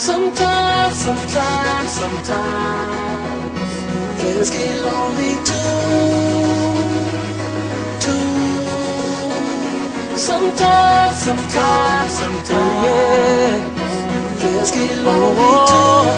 Sometimes, sometimes, sometimes Things get lonely too, too Sometimes, sometimes, sometimes yeah. Things get lonely too,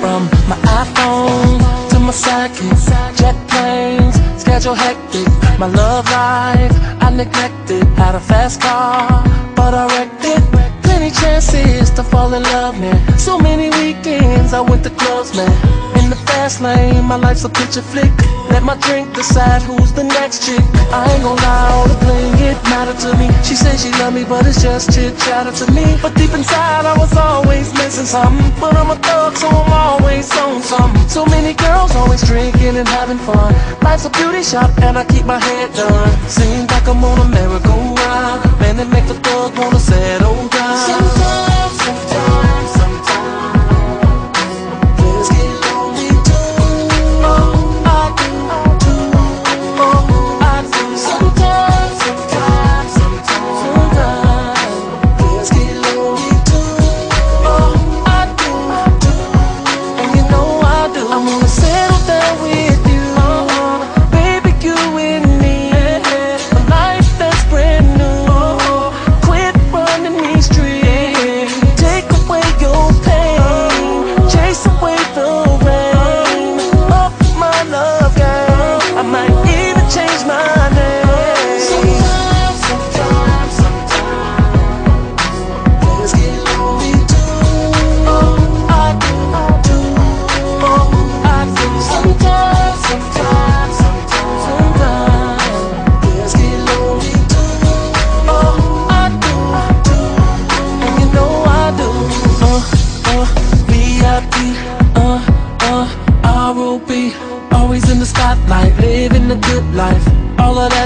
From my iPhone to my sidekick Jet planes, schedule hectic My love life, I neglected Had a fast car, but I wrecked it. Plenty chances to fall in love, man. So many weekends I went to clubs, man. In the fast lane, my life's a picture flick. Let my drink decide who's the next chick. I ain't gon' lie, all the playing it mattered to me. She said she love me, but it's just chit chatter to me. But deep inside I was always missing something. But I'm a thug, so I'm always on something. So many girls always drinking and having fun. Life's a beauty shop and I keep my head done. Seems like I'm on a merry-go-round Man, it make a wanna settle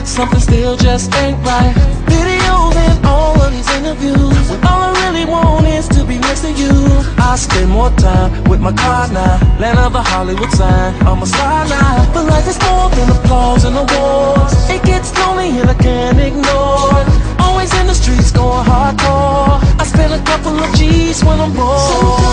something still just ain't right. Videos and all of these interviews, all I really want is to be next to you. I spend more time with my car now, land of the Hollywood sign, I'm a star now. But life is more than applause and awards. It gets lonely and I can't ignore. Always in the streets going hardcore. I spend a couple of G's when I'm bored.